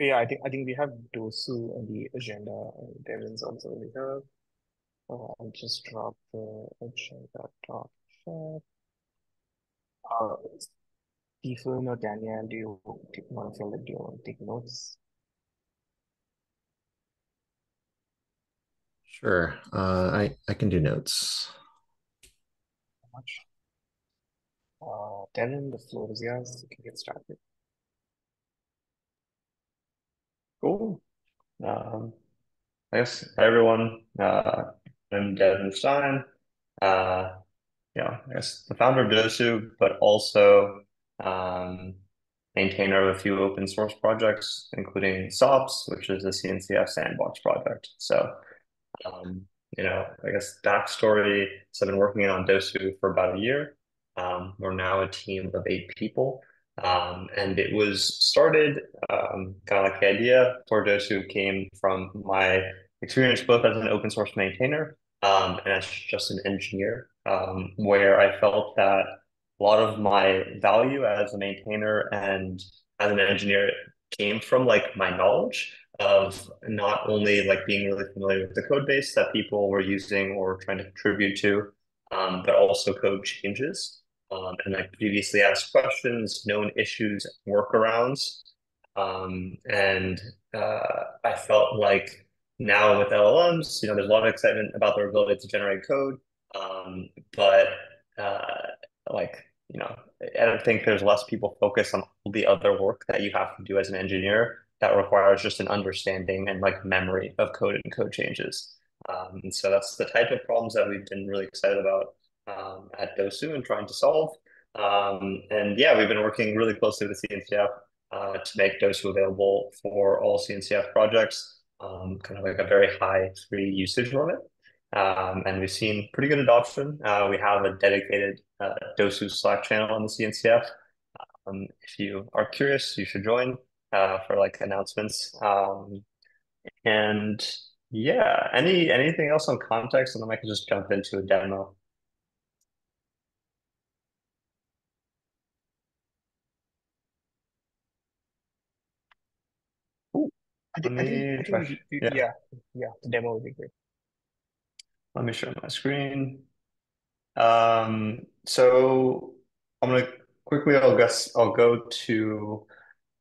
Yeah, I think I think we have Dosu on the agenda, and Devin's also here. Uh, I'll just drop the agenda top chat. Uh, Stephen or Daniel, do you want to fill it? Do you want to take notes? Sure. Uh, I, I can do notes. Much. Uh, Devin, the floor is yours. You can get started. Cool. Um, I guess everyone. Uh, I'm Devin Stein. Uh, yeah, I guess the founder of Dosu, but also um, maintainer of a few open source projects, including SOPS, which is a CNCF sandbox project. So, um, you know, I guess backstory. So I've been working on Dosu for about a year. Um, we're now a team of eight people. Um, and it was started um, kind of like the idea for Dosu came from my experience both as an open source maintainer um, and as just an engineer, um, where I felt that a lot of my value as a maintainer and as an engineer came from like my knowledge of not only like being really familiar with the code base that people were using or trying to contribute to, um, but also code changes and like previously asked questions, known issues, workarounds. Um, and uh, I felt like now with LLMs, you know, there's a lot of excitement about their ability to generate code, um, but uh, like you know, I don't think there's less people focused on the other work that you have to do as an engineer that requires just an understanding and like memory of code and code changes. Um, and so that's the type of problems that we've been really excited about um, at Dosu and trying to solve. Um, and yeah, we've been working really closely with CNCF uh, to make Dosu available for all CNCF projects, um, kind of like a very high free usage limit. Um, and we've seen pretty good adoption. Uh, we have a dedicated uh, Dosu Slack channel on the CNCF. Um, if you are curious, you should join uh, for like announcements. Um, and yeah, any anything else on context, and then I can just jump into a demo. Yeah. yeah, yeah, the demo would be great. Let me share my screen. Um, so I'm gonna quickly, I'll guess, I'll go to,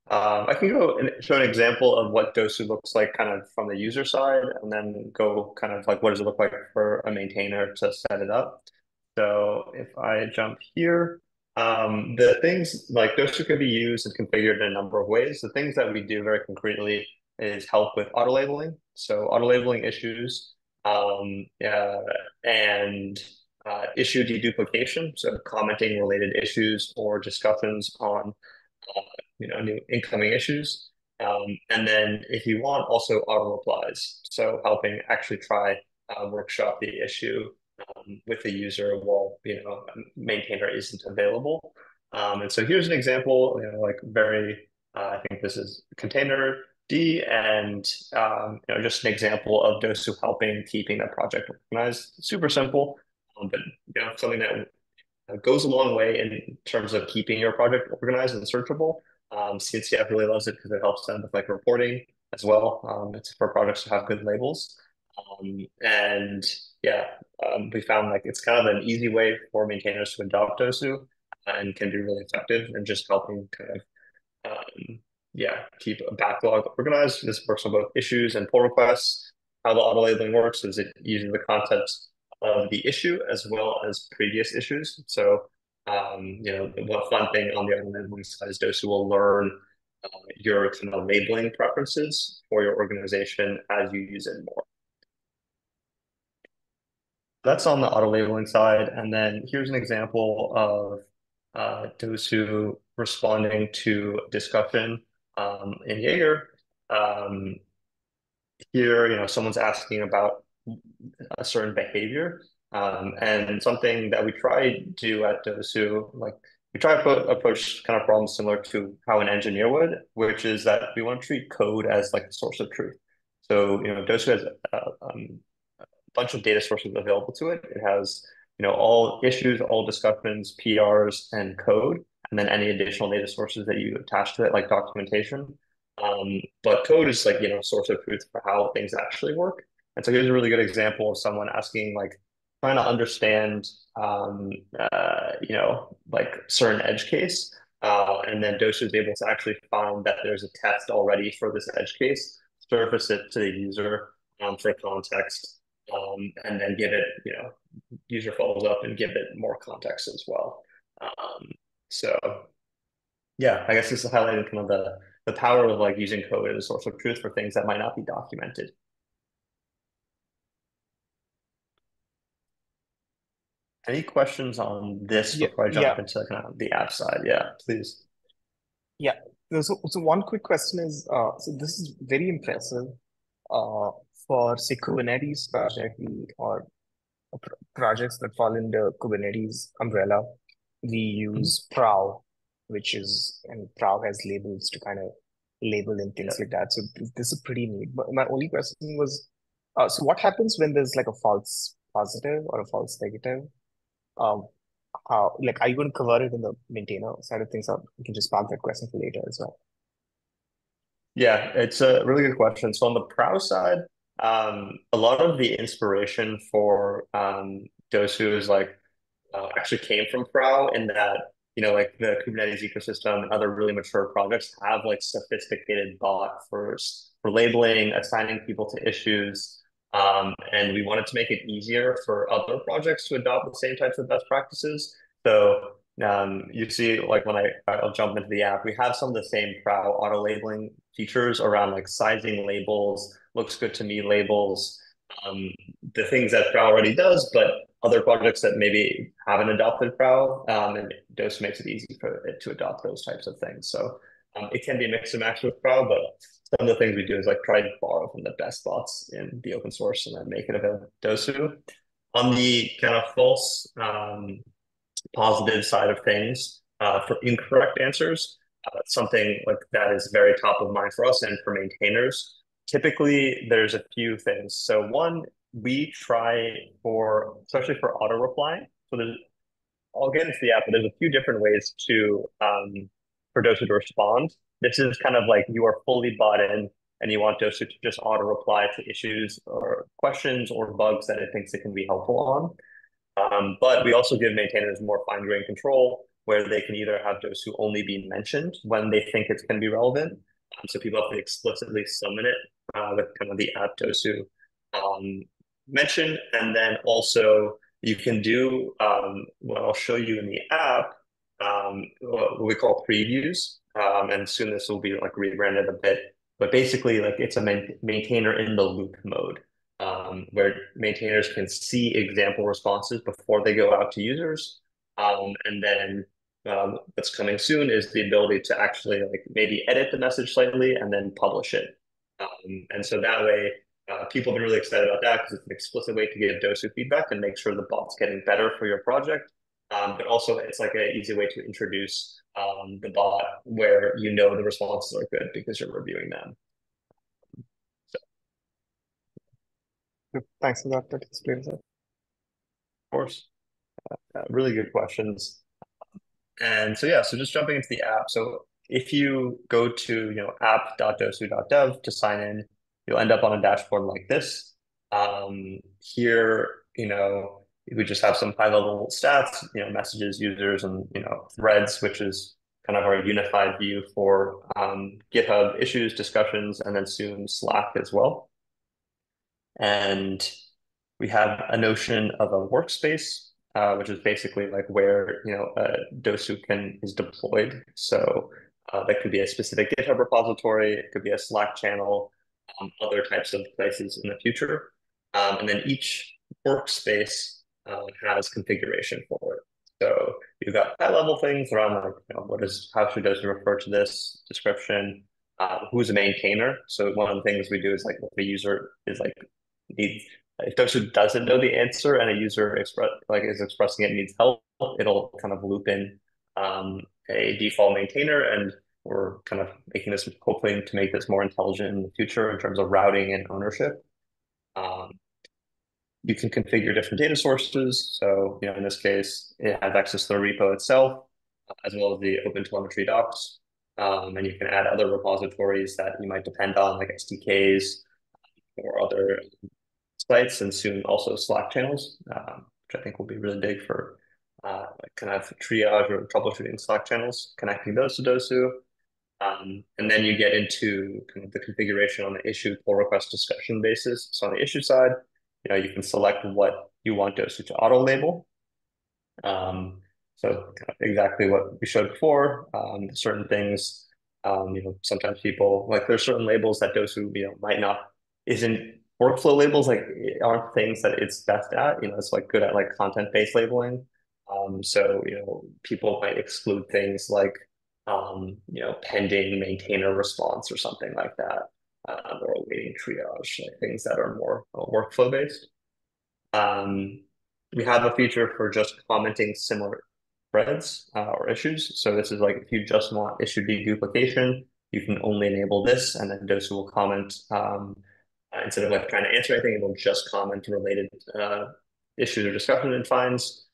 um, I can go and show an example of what Dosu looks like kind of from the user side, and then go kind of like what does it look like for a maintainer to set it up. So if I jump here, um, the things like Dosu can be used and configured in a number of ways. The things that we do very concretely is help with auto labeling. So auto labeling issues um, uh, and uh, issue deduplication. So commenting related issues or discussions on uh, you know new incoming issues. Um, and then if you want, also auto replies. So helping actually try uh, workshop the issue um, with the user while you know maintainer isn't available. Um, and so here's an example, you know, like very, uh, I think this is container D, and um, you know, just an example of Dosu helping keeping that project organized. Super simple, um, but you know, something that goes a long way in terms of keeping your project organized and searchable. Um, CNCF really loves it because it helps them with like reporting as well. Um, it's for projects to have good labels. Um, and yeah, um, we found like it's kind of an easy way for maintainers to adopt Dosu and can be really effective in just helping kind of um, yeah, keep a backlog organized. This works on both issues and pull requests. How the auto labeling works is it uses the context of the issue as well as previous issues. So, um, you know, the fun thing on the auto labeling side is Dosu will learn uh, your kind of labeling preferences for your organization as you use it more. That's on the auto labeling side. And then here's an example of uh, Dosu responding to discussion um, in Jaeger, um, here, you know, someone's asking about a certain behavior, um, and something that we try to do at Dosu, like we try to put, approach kind of problems similar to how an engineer would, which is that we want to treat code as like the source of truth. So, you know, Dosu has a, um, a bunch of data sources available to it. It has, you know, all issues, all discussions, PRs, and code and then any additional data sources that you attach to it, like documentation. Um, but code is like, you know, source of truth for how things actually work. And so here's a really good example of someone asking like trying to understand um, uh, you know, like certain edge case. Uh, and then Dosu is able to actually find that there's a test already for this edge case, surface it to the user um, for context, um, and then give it, you know, user follows up and give it more context as well. Um, so yeah, I guess this is highlighting kind of the the power of like using code as a source of truth for things that might not be documented. Any questions on this Yeah, before I jump yeah, into kind of the app side? Yeah, please. yeah. So, so one quick question is, uh, so this is very impressive. Uh, for say Kubernetes project or projects that fall in the Kubernetes umbrella, we use Prow, which is and Prow has labels to kind of label and Yeah. things like that. So this is pretty neat. But my only question was, uh, so what happens when there's like a false positive or a false negative? Um, how like are you going to cover it in the maintainer side of things, up you can just park that question for later as well? Yeah, it's a really good question. So on the Prow side, um, a lot of the inspiration for um, Dosu is like uh, actually came from Prow in that, you know, like the Kubernetes ecosystem and other really mature projects have like sophisticated bot for for labeling, assigning people to issues. Um, and we wanted to make it easier for other projects to adopt the same types of best practices. So um, you see, like when I I'll jump into the app, we have some of the same Prow auto labeling features around like sizing labels, looks good to me labels, um, the things that Prow already does, but other projects that maybe haven't adopted Prow, um, and Dosu makes it easy for it to adopt those types of things. So um, it can be a mix and match with Prow, but some of the things we do is like try to borrow from the best bots in the open source and then make it available to Dosu. On the kind of false um, positive side of things, uh, for incorrect answers, uh, something like that is very top of mind for us and for maintainers. Typically, there's a few things. So one, we try for, especially for auto reply. So there's, I'll get into the app, but there's a few different ways to um, for Dosu to respond. This is kind of like you are fully bought in and you want Dosu to just auto reply to issues or questions or bugs that it thinks it can be helpful on. Um, but we also give maintainers more fine-grained control where they can either have Dosu only be mentioned when they think it's going to be relevant. Um, so people have to explicitly summon it uh, with kind of the app Dosu um, mention. And then also you can do um, what I'll show you in the app, um, what we call previews. Um, and soon this will be like rebranded a bit. But basically, like it's a maintainer in the loop mode um, where maintainers can see example responses before they go out to users. Um, and then um, what's coming soon is the ability to actually like maybe edit the message slightly and then publish it. Um, and so that way, uh, people have been really excited about that because it's an explicit way to give Dosu feedback and make sure the bot's getting better for your project. Um, but also, it's like an easy way to introduce um, the bot where you know the responses are good because you're reviewing them. Thanks for that. That explains it. Of course. Uh, really good questions. And so, yeah, so just jumping into the app. So if you go to, you know, app.dosu.dev to sign in, you'll end up on a dashboard like this. Um, here, you know, we just have some high level stats, you know, messages, users, and, you know, threads, which is kind of our unified view for um, GitHub issues, discussions, and then soon Slack as well. And we have a notion of a workspace, uh, which is basically like where you know uh, Dosu can is deployed. So uh, that could be a specific GitHub repository, it could be a Slack channel, um, other types of places in the future. Um, and then each workspace uh, has configuration for it. So you've got high level things around like you know, what is how should Dosu refer to this description, uh, who's a maintainer. So one of the things we do is like if the user is like needs if Dosu doesn't know the answer and a user express like is expressing it needs help, it'll kind of loop in um, a default maintainer, and we're kind of making this hoping to make this more intelligent in the future in terms of routing and ownership. Um, you can configure different data sources. So, you know, in this case, it has access to the repo itself, as well as the OpenTelemetry docs. Um, and you can add other repositories that you might depend on, like SDKs or other sites, and soon also Slack channels, um, which I think will be really big for uh, kind of triage or troubleshooting Slack channels, connecting those to Dosu. Um, and then you get into kind of the configuration on the issue pull request discussion basis. So on the issue side, you know, you can select what you want Dosu to auto label. Um, so kind of exactly what we showed before. Um, certain things, um, you know, sometimes people like there's certain labels that Dosu, you know, might not isn't workflow labels like aren't things that it's best at. You know, it's like good at like content based labeling. Um, so you know, people might exclude things like um, you know, pending maintainer response or something like that, um, or awaiting triage, like things that are more uh, workflow based. Um, we have a feature for just commenting similar threads uh, or issues. So this is like if you just want issue deduplication, you can only enable this, and then Dosu will comment um, uh, instead of like trying to answer anything, it will just comment related uh, issues or discussion and finds.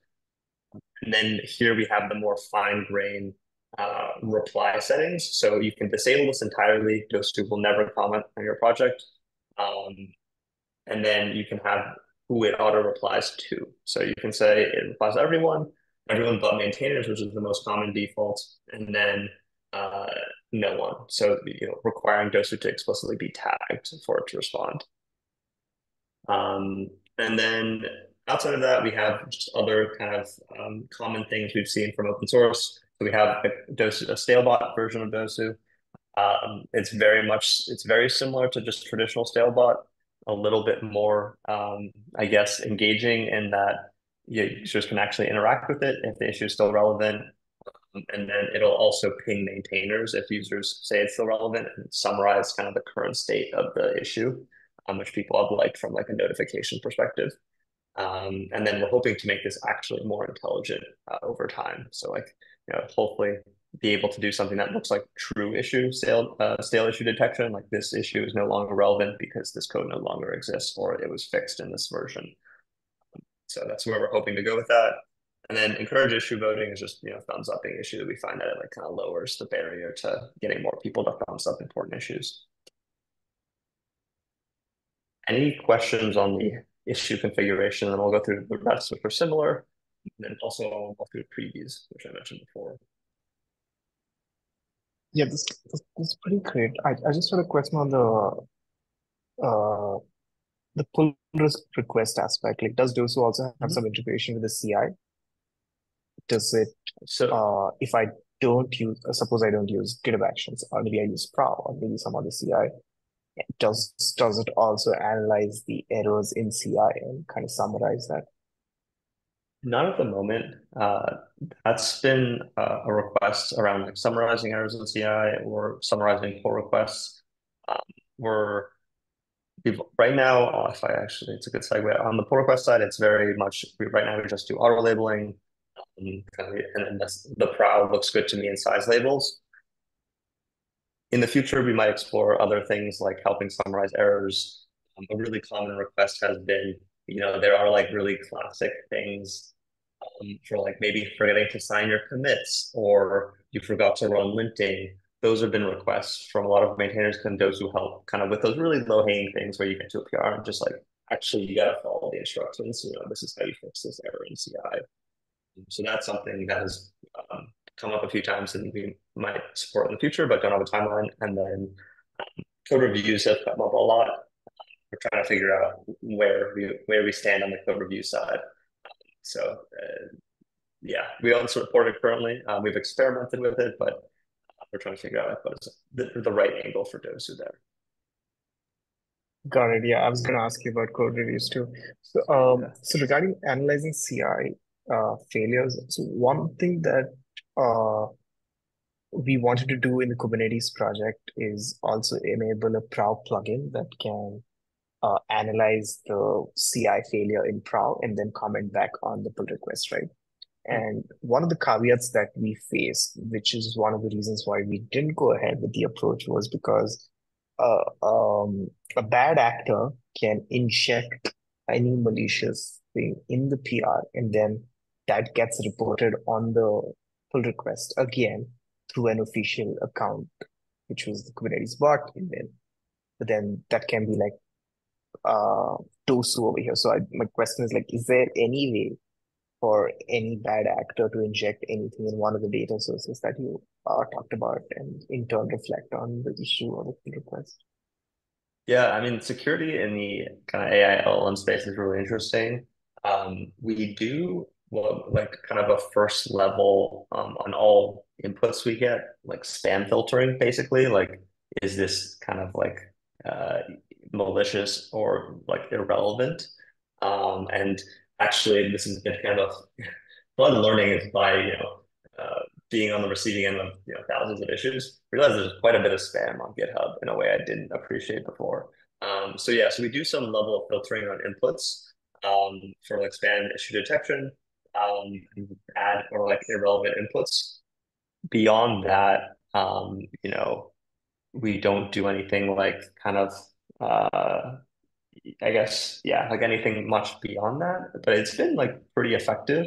And then here we have the more fine grain uh, reply settings. So you can disable this entirely. Dosu will never comment on your project. Um, and then you can have who it auto replies to. So you can say it replies to everyone, everyone but maintainers, which is the most common default, and then uh, no one. So you know, requiring Dosu to explicitly be tagged for it to respond. Um, and then outside of that, we have just other kind of um, common things we've seen from open source. So we have a, Dosu, a Stalebot version of Dosu. Um, it's very much, it's very similar to just traditional Stalebot, a little bit more, um, I guess, engaging in that users can actually interact with it if the issue is still relevant. And then it'll also ping maintainers if users say it's still relevant and summarize kind of the current state of the issue, um, which people have liked from like a notification perspective. Um, and then we're hoping to make this actually more intelligent uh, over time. So like you know, hopefully be able to do something that looks like true issue stale uh, stale issue detection. Like this issue is no longer relevant because this code no longer exists or it was fixed in this version. So that's where we're hoping to go with that. And then encourage issue voting is just you know thumbs upping issue. That we find that it like kind of lowers the barrier to getting more people to thumbs up important issues. Any questions on the issue configuration? And I'll go through the rest, which are similar. And then also I'll previews, which I mentioned before. Yeah, this, this, this is pretty great. I, I just had a question on the uh the pull request aspect. Like, does Dosu also have mm -hmm. some integration with the CI? Does it so uh if I don't use suppose I don't use GitHub Actions or maybe I use Prow or maybe some other CI, does does it also analyze the errors in CI and kind of summarize that? Not at the moment. Uh, that's been uh, a request around like summarizing errors in CI or summarizing pull requests. Um, we're right now, uh, if I actually, it's a good segue. On the pull request side, it's very much, right now we just do auto labeling. Um, and then the prow looks good to me in size labels. In the future, we might explore other things like helping summarize errors. Um, a really common request has been, you know, there are like really classic things um, for like maybe forgetting to sign your commits or you forgot to run linting. Those have been requests from a lot of maintainers and those who help kind of with those really low hanging things where you get to a PR and just like, actually, you got to follow the instructions. You know, this is how you fix this error in CI. So that's something that has um, come up a few times and we might support in the future, but don't have a timeline. And then um, code reviews have come up a lot. We're trying to figure out where we where we stand on the code review side. So uh, yeah, we don't support it currently. Um, we've experimented with it, but we're trying to figure out what is the, the right angle for Dosu there. Got it. Yeah, I was going to ask you about code reviews too. So, um, yeah. so regarding analyzing CI uh, failures, so one thing that uh, we wanted to do in the Kubernetes project is also enable a Prow plugin that can uh, analyze the CI failure in Prow and then comment back on the pull request, right? And one of the caveats that we face, which is one of the reasons why we didn't go ahead with the approach, was because uh, um, a bad actor can inject any malicious thing in the PR, and then that gets reported on the pull request again through an official account, which was the Kubernetes bot email. But then that can be like uh Dosu over here. So I, my question is like, is there any way for any bad actor to inject anything in one of the data sources that you uh, talked about and in turn reflect on the issue or the request? Yeah, I mean, security in the kind of AI LLM space is really interesting. Um, we do well, like kind of a first level um, on all inputs we get, like spam filtering, basically. Like, is this kind of like uh, malicious or like irrelevant? Um, and actually, this has been kind of fun learning is by you know uh, being on the receiving end of you know thousands of issues. Realize there's quite a bit of spam on GitHub in a way I didn't appreciate before. Um, so yeah, so we do some level of filtering on inputs um, for like spam issue detection, um, add or like irrelevant inputs. Beyond that, um, you know, we don't do anything like kind of uh, I guess yeah, like anything much beyond that. But it's been like pretty effective.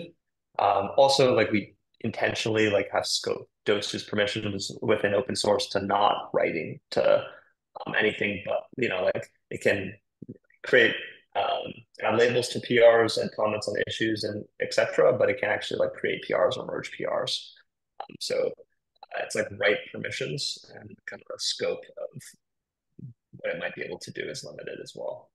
Um, also, like we intentionally like have scope Dosu's permissions within open source to not writing to um, anything but you know like it can create um, add labels to PRs and comments on issues and etc. But it can actually like create PRs or merge PRs. Um, so uh, it's like write permissions and kind of a scope of what it might be able to do is limited as well.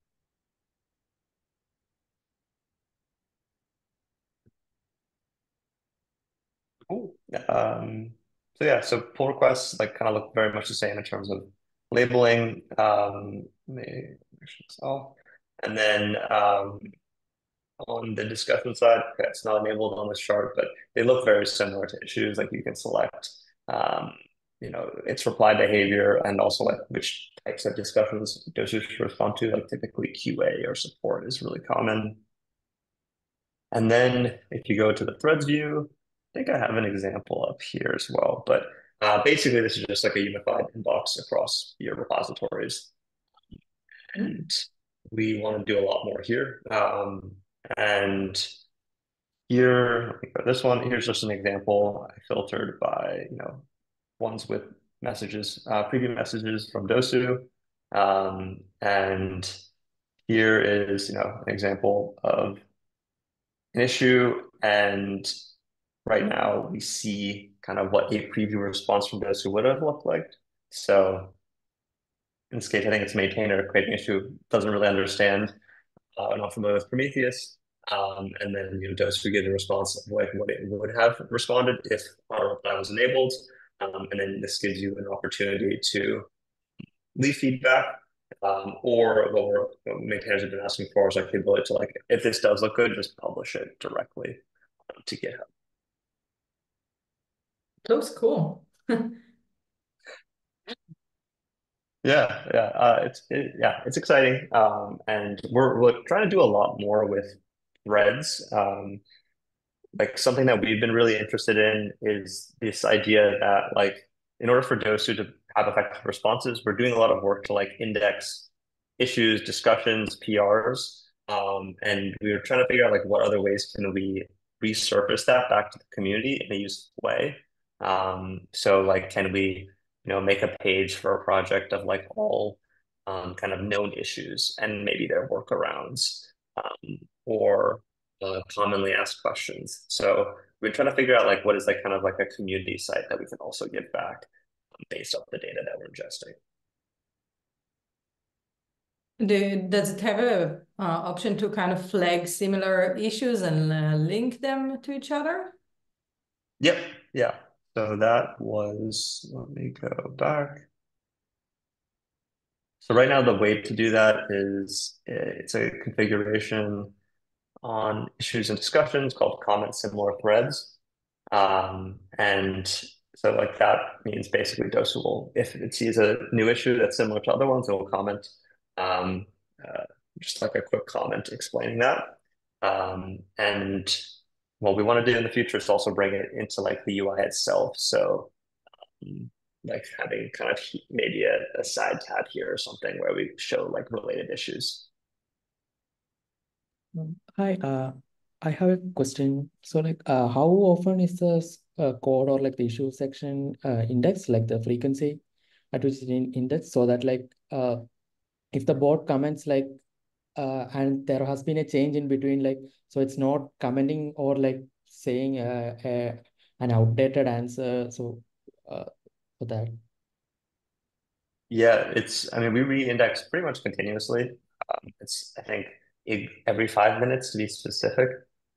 Cool. Um, so yeah, so pull requests like kind of look very much the same in terms of labeling. Um. And then um, on the discussion side, okay, it's not enabled on this chart, but they look very similar to issues. Like you can select, um, you know, its reply behavior and also like which types of discussions users respond to. Like typically QA or support is really common. And then if you go to the threads view, I think I have an example up here as well, but uh, basically this is just like a unified inbox across your repositories. And we want to do a lot more here. Um, and here, this one, here's just an example I filtered by, you know, ones with messages, uh, preview messages from Dosu. Um, and here is, you know, an example of an issue. And right now we see kind of what a preview response from Dosu would have looked like. So in this case, I think it's maintainer creating issue doesn't really understand, uh, not familiar with Prometheus. Um, and then you know, Dosu give a response of like what it would have responded if our reply was enabled. Um, and then this gives you an opportunity to leave feedback um, or what we're, what maintainers have been asking for is like the ability to like, if this does look good, just publish it directly to GitHub. Looks cool. Yeah, yeah, uh, it's it, yeah, it's exciting, um, and we're we're trying to do a lot more with threads. Um, like something that we've been really interested in is this idea that like in order for Dosu to have effective responses, we're doing a lot of work to like index issues, discussions, PRs, um, and we were trying to figure out like what other ways can we resurface that back to the community in a useful way. Um, so like, can we you know, make a page for a project of like all um, kind of known issues and maybe their workarounds um, or uh, commonly asked questions. So we're trying to figure out like what is like kind of like a community site that we can also give back based off the data that we're ingesting. Do, does it have a uh, option to kind of flag similar issues and uh, link them to each other? Yep. Yeah. So that was, let me go back. So right now the way to do that is it's a configuration on issues and discussions called comment similar threads. Um, and so like that means basically Dosu will, if it sees a new issue that's similar to other ones, it will comment um, uh, just like a quick comment explaining that. Um, and what we want to do in the future is also bring it into like the UI itself. So um, like having kind of maybe a, a side tab here or something where we show like related issues. Hi, uh, I have a question. So like, uh, how often is the uh, code or like the issue section uh, index, like the frequency at which it in index, so that like uh, if the bot comments like uh, and there has been a change in between, like so it's not commenting or like saying uh, uh, an outdated answer. So uh, for that. Yeah, it's, I mean, we re-index pretty much continuously. Um, it's, I think, every five minutes to be specific.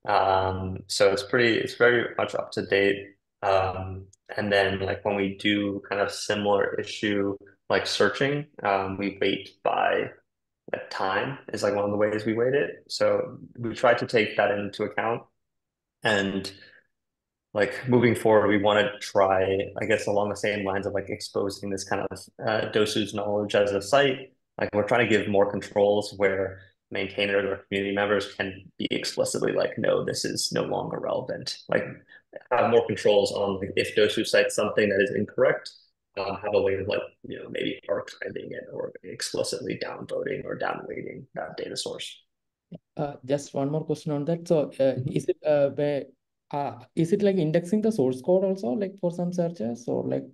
Um, so it's pretty, it's very much up to date. Um, and then like when we do kind of similar issue like searching, um, we wait by like time is like one of the ways we weight it. So we try to take that into account. And like moving forward, we want to try, I guess, along the same lines of like exposing this kind of uh, knowledge as a site. Like we're trying to give more controls where maintainers or community members can be explicitly like, no, this is no longer relevant. Like have more controls on if Dosu cites something that is incorrect, um, have a way of like, you know, maybe archiving it or explicitly downvoting or downweighting that data source. Uh, just one more question on that. So uh, mm-hmm. is it uh, where uh, is it like indexing the source code also like for some searches or like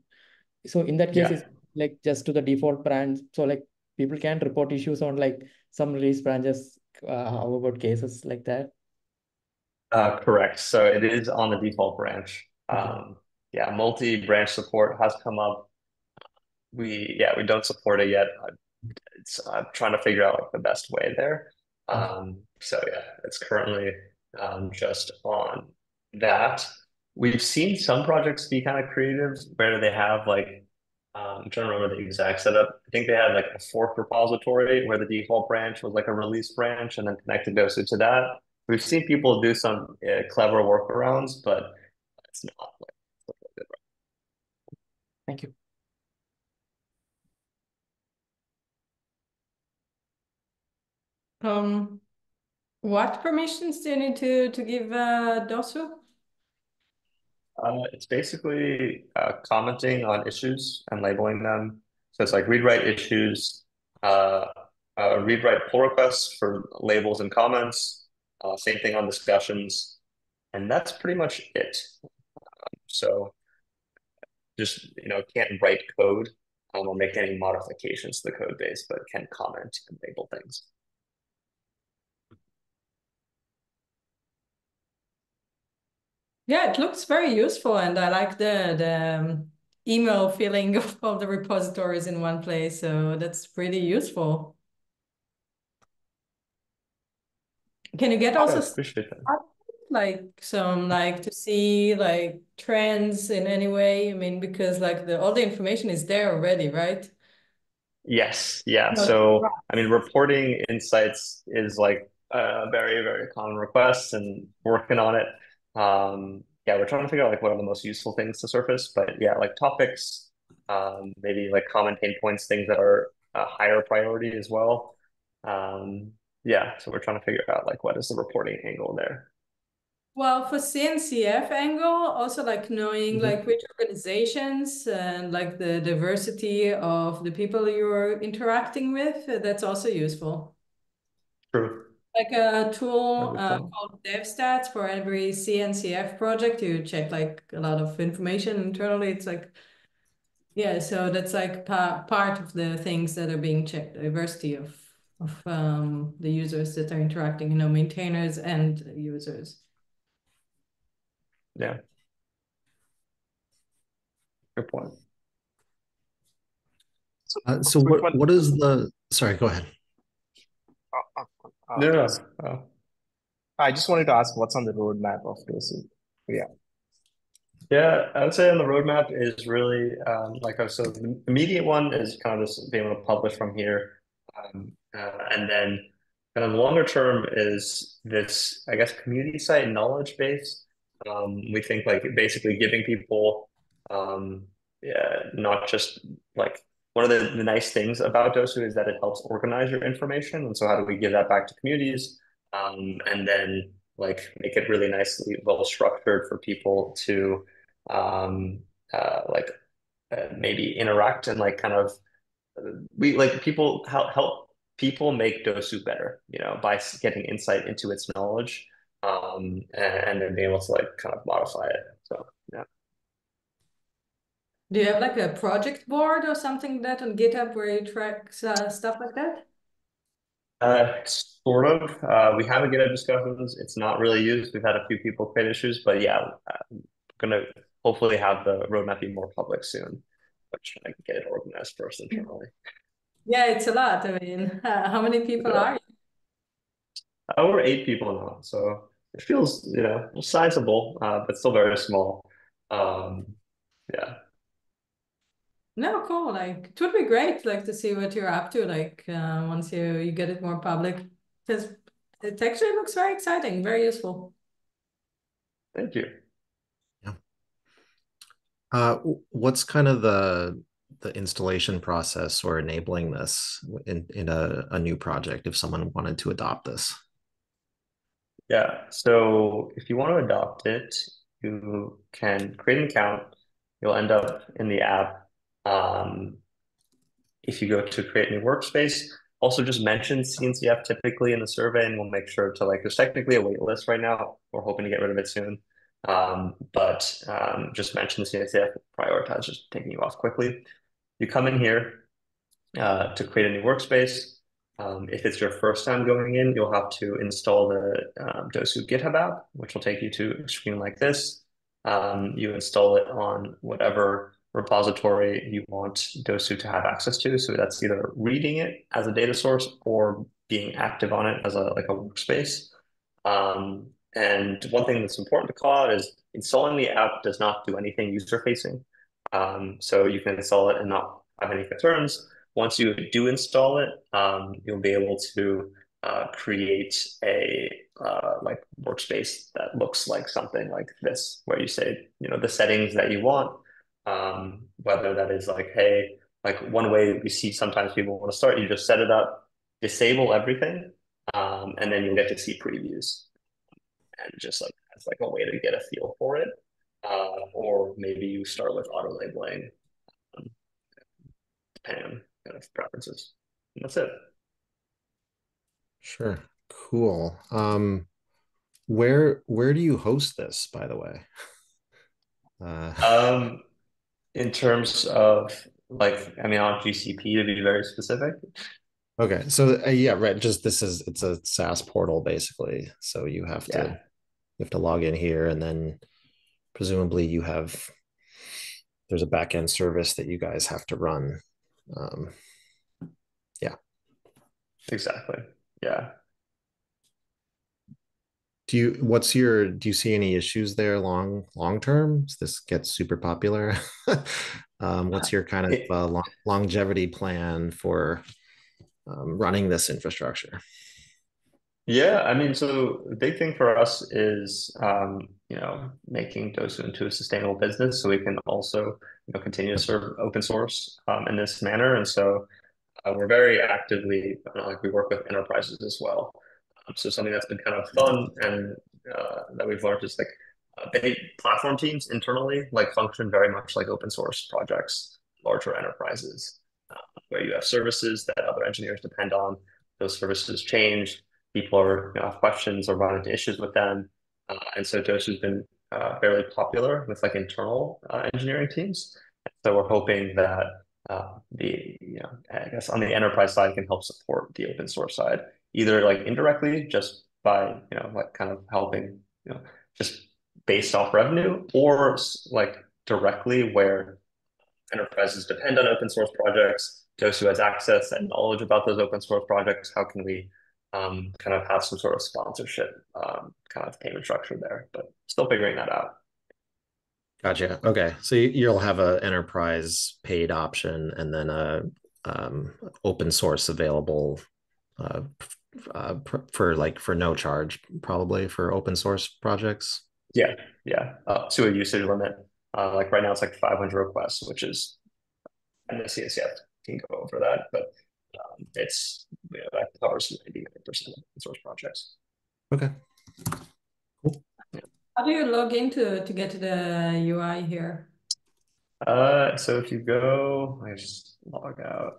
so in that case yeah. it's like just to the default branch so like people can report issues on like some release branches uh, how about cases like that? Uh, correct. So it is on the default branch. Um, yeah multi-branch support has come up. We yeah we don't support it yet. It's i'm trying to figure out like the best way there. Um, so yeah it's currently um, just on that. We've seen some projects be kind of creative where they have like, um, I'm trying to remember the exact setup. I think they had like a fork repository where the default branch was like a release branch and then connected Dosu to that. We've seen people do some uh, clever workarounds, but it's not like good. Thank you. Um, what permissions do you need to to give uh, Dosu? Uh, it's basically uh, commenting on issues and labeling them. So it's like read write issues, uh, uh, read write pull requests for labels and comments. Uh, same thing on discussions, and that's pretty much it. Um, so just you know can't write code um, or make any modifications to the code base, but can comment and label things. Yeah, it looks very useful, and I like the the um, email feeling of all the repositories in one place. So that's pretty useful. Can you get also like some like to see like trends in any way? I mean, because like the all the information is there already, right? Yes, yeah. So I mean, reporting insights is like a very, very common request and working on it um, yeah, we're trying to figure out like what are the most useful things to surface, but yeah, like topics, um, maybe like common pain points, things that are a higher priority as well. Um, yeah, so we're trying to figure out like what is the reporting angle there. Well, for CNCF angle, also like knowing mm -hmm. like which organizations and like the diversity of the people you're interacting with, that's also useful. True like a tool uh, called DevStats for every CNCF project. You check like a lot of information internally. It's like, yeah, so that's like pa part of the things that are being checked, diversity of of um, the users that are interacting, you know, maintainers and users. Yeah. Good point. Uh, so what, what is the, sorry, go ahead. Uh, yeah. Uh, I just wanted to ask what's on the roadmap of Dosu? Yeah. Yeah, I would say on the roadmap is really um, like I so the immediate one is kind of just being able to publish from here, um, uh, and then kind of longer term is this I guess community site knowledge base. Um, we think like basically giving people um, yeah not just like one of the, the nice things about Dosu is that it helps organize your information. And so how do we give that back to communities? Um, and then like make it really nicely well structured for people to um, uh, like uh, maybe interact and like kind of we like people help help people make Dosu better, you know, by getting insight into its knowledge um, and, and then being able to like kind of modify it. So. Do you have like a project board or something like that on GitHub where you track uh, stuff like that? Uh, sort of. Uh, we have a GitHub discussions. It's not really used. We've had a few people create issues, but yeah, I'm gonna hopefully have the roadmap be more public soon. But trying to get it organized first internally. Yeah, it's a lot. I mean, how many people yeah. are you? Uh, we're eight people now, so it feels you know sizable, uh, but still very small. Um, yeah. No, cool. Like it would be great, like to see what you're up to, like uh, once you you get it more public, because it actually looks very exciting, very useful. Thank you. Yeah. Uh, what's kind of the the installation process or enabling this in in a, a new project if someone wanted to adopt this? Yeah. So if you want to adopt it, you can create an account. You'll end up in the app um, if you go to create new workspace, also just mention CNCF typically in the survey, and we'll make sure to like. There's technically a wait list right now. We're hoping to get rid of it soon, um, but um, just mention CNCF. Prioritize just taking you off quickly. You come in here uh, to create a new workspace. Um, if it's your first time going in, you'll have to install the um, Dosu GitHub app, which will take you to a screen like this. Um, you install it on whatever repository you want Dosu to have access to. So that's either reading it as a data source or being active on it as a like a workspace. Um, and one thing that's important to call out is installing the app does not do anything user facing. Um, so you can install it and not have any concerns. Once you do install it, um, you'll be able to uh, create a uh, like workspace that looks like something like this, where you say, you know, the settings that you want, um, whether that is like, hey, like one way we see sometimes people want to start, you just set it up, disable everything, um, and then you'll get to see previews. And just like that's like a way to get a feel for it. Uh, or maybe you start with auto labeling, um, depending on kind of preferences. And that's it. Sure. Cool. Um, where where do you host this, by the way? Uh... Um, in terms of like, I mean, on GCP to be very specific. Okay, so uh, yeah, right. Just this is it's a SaaS portal basically. So you have to yeah. you have to log in here, and then presumably you have there's a backend service that you guys have to run. Um, yeah, exactly. Yeah, do you what's your do you see any issues there long long term? This gets super popular? Um, what's your kind of uh, long, longevity plan for um, running this infrastructure? Yeah i mean so the big thing for us is um, you know making dosu into a sustainable business so we can also you know continue to serve open source um, in this manner. And so uh, we're very actively like we work with enterprises as well so something that's been kind of fun and uh, that we've learned is like uh, they platform teams internally like function very much like open source projects, larger enterprises, uh, where you have services that other engineers depend on. Those services change. People are you know, have questions or run into issues with them, uh, and so Dosu has been uh, fairly popular with like internal uh, engineering teams. So we're hoping that uh, the you know I guess on the enterprise side can help support the open source side either like indirectly just by you know like kind of helping you know just based off revenue or like directly where enterprises depend on open source projects Dosu has access and knowledge about those open source projects how can we um, kind of have some sort of sponsorship um, kind of payment structure there? But still figuring that out. Gotcha. Okay. So you'll have an enterprise paid option and then a um, open source available uh, uh, for like for no charge, probably for open source projects. Yeah, yeah, uh, to a usage limit. Uh, like right now, it's like 500 requests, which is, and the CNCF can go over that, but um, it's you know, that covers 99% of open source projects. Okay. Cool. Yeah. How do you log into to get to the UI here? Uh, so if you go, I just log out.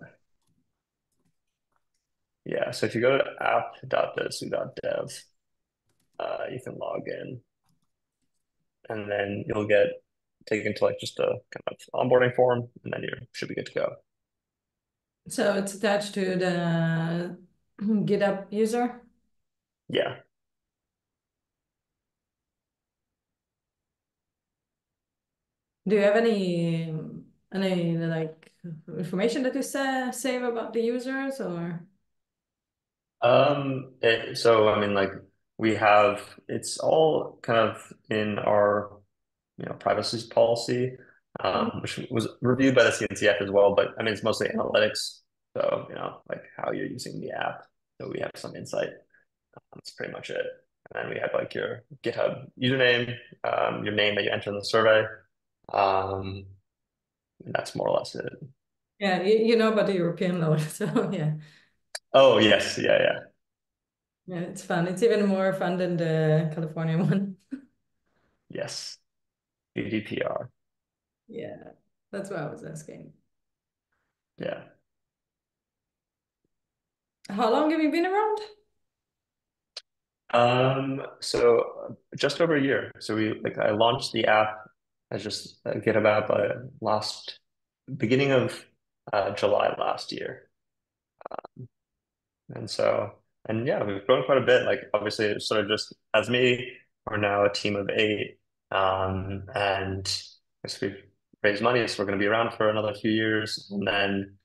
Yeah, so if you go to app.dosu.dev, uh, you can log in, and then you'll get taken to like just a kind of onboarding form, and then you should be good to go. So it's attached to the GitHub user? Yeah. Do you have any any like information that you say, save about the users or? Um, it, so I mean, like we have, it's all kind of in our, you know, privacy policy, um, mm-hmm. which was reviewed by the CNCF as well. But I mean, it's mostly analytics. So, you know, like how you're using the app. So we have some insight. That's pretty much it. And then we have like your GitHub username, um, your name that you enter in the survey. Um, and that's more or less it. Yeah, you, you know about the European law, so yeah. Oh yes, yeah, yeah. Yeah, it's fun. It's even more fun than the California one. Yes. GDPR. Yeah, that's what I was asking. Yeah. How long have you been around? Um, so just over a year. So we like I launched the app as just a GitHub app uh, last beginning of uh, July last year. Um, and so and yeah, we've grown quite a bit. Like obviously it's sort of just as me, we're now a team of eight. Um, and guess we've raised money, so we're gonna be around for another few years. And then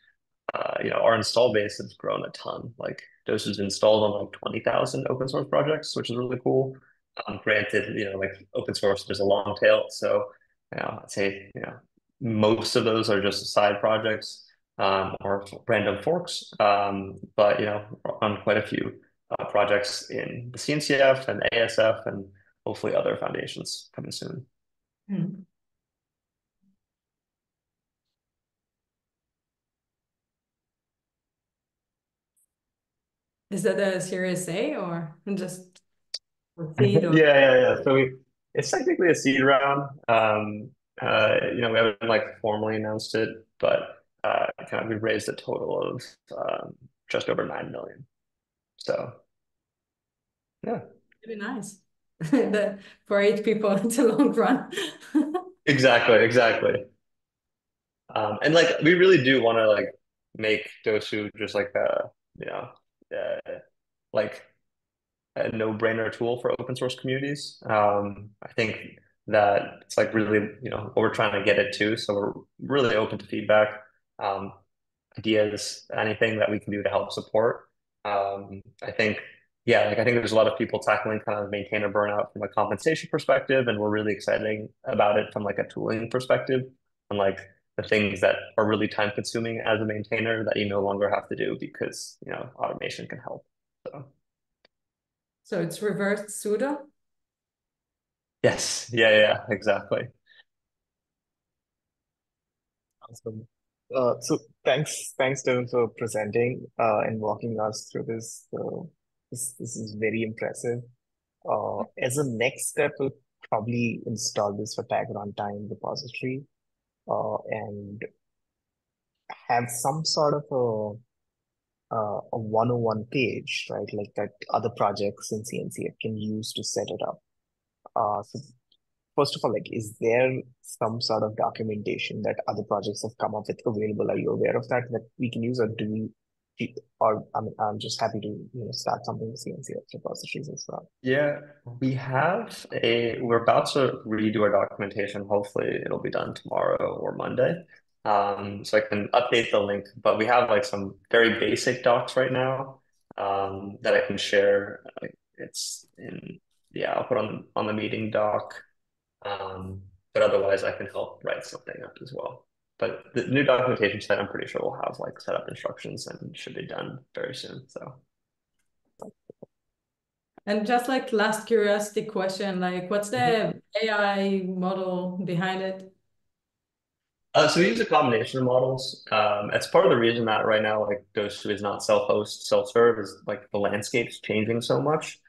uh, you know, our install base has grown a ton. Like Dosu's installed on like 20,000 open source projects, which is really cool. Um, granted, you know, like open source, there's a long tail. So, you know, I'd say, you know, most of those are just side projects um, or random forks. Um, but, you know, on quite a few uh, projects in the CNCF and ASF and hopefully other foundations coming soon. Mm. Is that a Series A or just seed? Or... yeah, yeah, yeah. So we, it's technically a seed round. Um, uh, you know, we haven't like formally announced it, but uh, kind of we raised a total of um, just over nine million. So, yeah, it'd be nice. the, for eight people, it's a long run. exactly, exactly. Um, and like we really do want to like make Dosu just like a you know uh, like a no-brainer tool for open source communities. Um, I think that it's like really, you know, what we're trying to get it to. So we're really open to feedback, um, ideas, anything that we can do to help support. Um, I think, yeah, like I think there's a lot of people tackling kind of maintainer burnout from a compensation perspective, and we're really excited about it from like a tooling perspective. And like the things that are really time consuming as a maintainer that you no longer have to do because you know automation can help so. So it's reverse sudo yes. Yeah yeah. Exactly. Awesome uh, so thanks thanks Devin for presenting uh, and walking us through this uh, this this is very impressive uh, as a next step we'll probably install this for tag runtime repository uh, and have some sort of a uh, a 101 page, right? Like that other projects in CNCF can use to set it up. Uh, so first of all, like, is there some sort of documentation that other projects have come up with available? Are you aware of that that we can use, or do we or I mean, I'm just happy to you know start something with CNCF repositories as well. Yeah, we have a. We're about to redo our documentation. Hopefully, it'll be done tomorrow or Monday. Um, so I can update the link, but we have like some very basic docs right now um, that I can share. It's in yeah, I'll put on on the meeting doc. Um, but otherwise, I can help write something up as well. But the new documentation set, I'm pretty sure will have like setup instructions and should be done very soon. So. And just like last curiosity question, like what's the mm-hmm. AI model behind it? Uh, so we use a combination of models. Um, it's part of the reason that right now, like Dosu is not self-host, self-serve, is like the landscape's changing so much.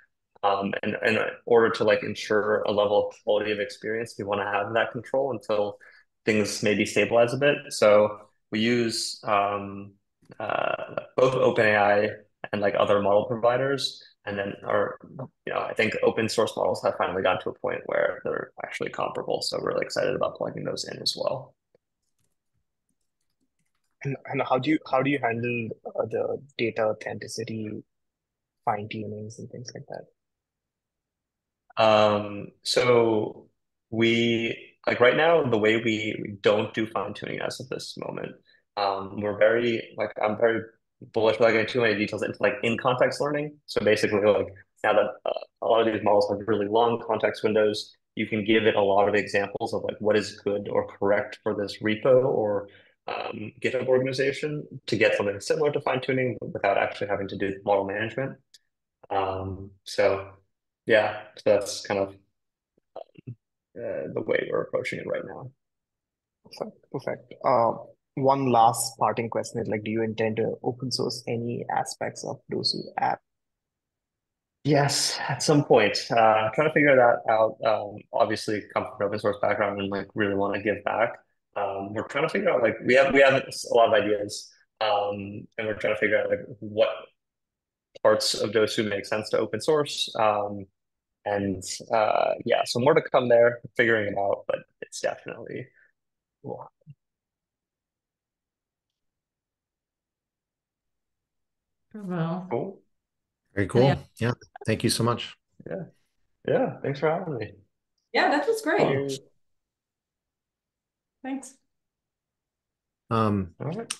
Um, and, and in order to like ensure a level of quality of experience, we want to have that control until things maybe stabilize a bit. So we use um, uh, both OpenAI and like other model providers and then or you know I think open source models have finally gotten to a point where they're actually comparable. So we're really excited about plugging those in as well. And, and how do you how do you handle uh, the data authenticity fine tunings and things like that? Um, so we like right now the way we, we don't do fine tuning as of this moment. Um, we're very like I'm very bullish without getting too many details into like in context learning. So basically, like now that uh, a lot of these models have really long context windows, you can give it a lot of examples of like what is good or correct for this repo or um, GitHub organization to get something similar to fine tuning without actually having to do model management. Um, so yeah, so that's kind of um, uh, the way we're approaching it right now. Perfect. Perfect. Uh, one last parting question is like, do you intend to open source any aspects of Dosu app? Yes, at some point. Uh, trying to figure that out. Um, obviously, come from an open source background and like really want to give back. Um, we're trying to figure out like we have we have a lot of ideas, um, and we're trying to figure out like what parts of Dosu make sense to open source. Um, and uh, yeah, so more to come there, figuring it out, but it's definitely well, Well, cool. Very cool. Yeah. Yeah. Thank you so much. Yeah. Yeah. Thanks for having me. yeah, that was great. Um, Thanks. Um, All right.